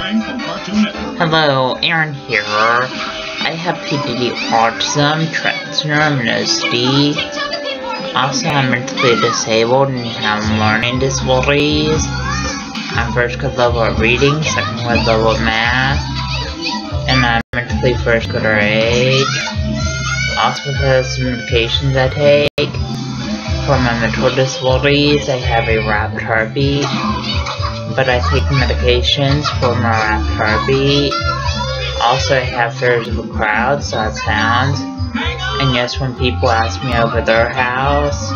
Hello, Aaron here. I have PDD autism, transderminosity. Also, I'm mentally disabled and have learning disabilities. I'm first grade level at reading, second grade level at math, and I'm mentally first grade at age. Also, have some medications I take. For my mental disabilities, I have a wrapped heartbeat but I take medications for my heartbeat. Also, I have fears of a crowd, so that sounds. And yes, when people ask me over their house,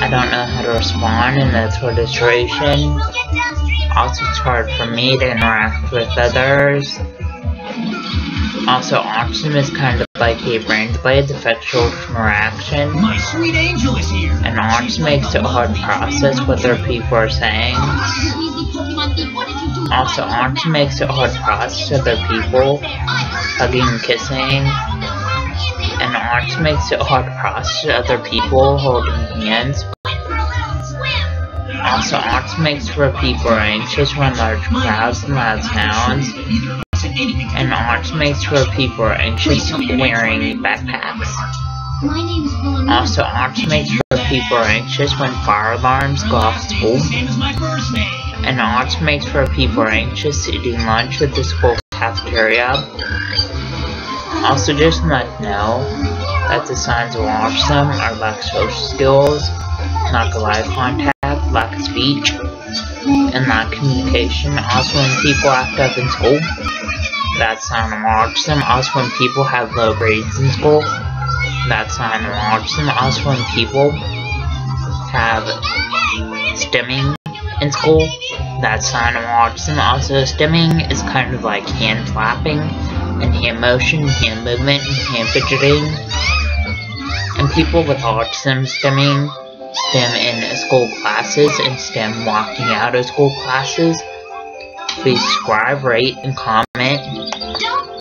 I don't know how to respond in that sort of situation. Also, it's hard for me to interact with others. Also, autism is kind of like a brain delay affects social interaction. My sweet angel is here. And autism makes it hard to process what other people are saying. Also, autism makes it hard to process other people, hugging and kissing. And autism makes it hard to process other people holding hands. Also, autism makes for people anxious when large crowds and loud sounds and arts makes sure people are anxious wearing backpacks. Also, arts makes sure people are anxious when fire alarms go off school. And arts makes sure people are anxious eating lunch at the school cafeteria. Also, just let know that the signs of autism are lack of social skills, lack of eye contact, lack of speech, and lack of communication. Also, when people act up in school, that's sign of autism. Also, when people have low grades in school, that's sign of autism. Also, when people have stimming in school, that's sign of autism. Also, stimming is kind of like hand flapping and hand motion, hand movement, and hand fidgeting. And people with autism stimming, stim in school classes, and stim walking out of school classes. Please subscribe, rate, and comment